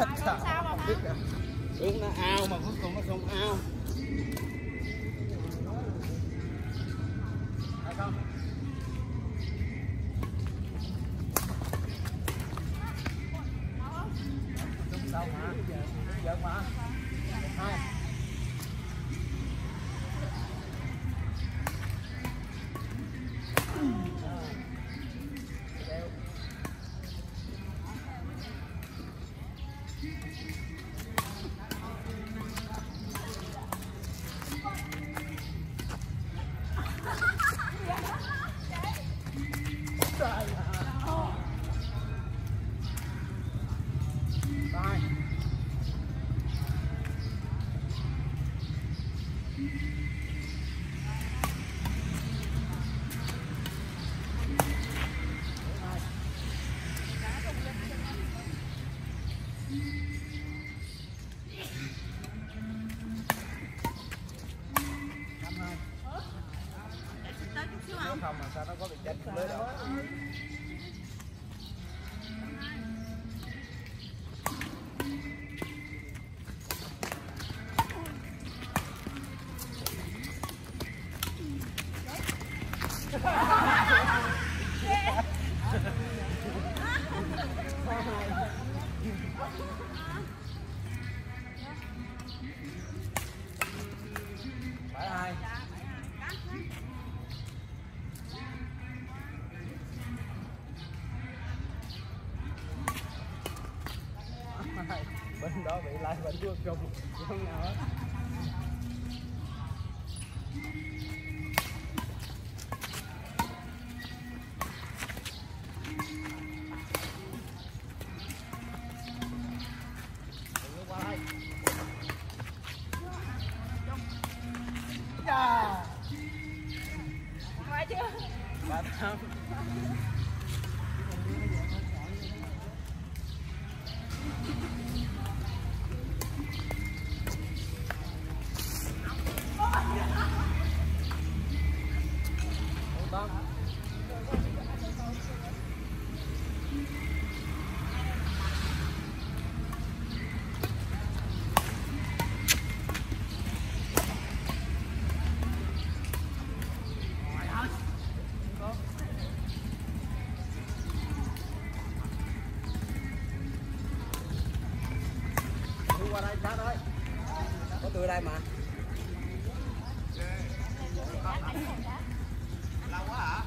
Chết. Biết rồi. Biết nó ao mà cuối cùng nó không ao Thấy không? Đúng đâu mà Giận mà Một, hai Đeo. Sao nó có bị chết lưới đâu. Phải bị lại bên cuối cùng không nào hết Đừng có qua đây. Dạ. tôi đây mà. Lâu quá hả?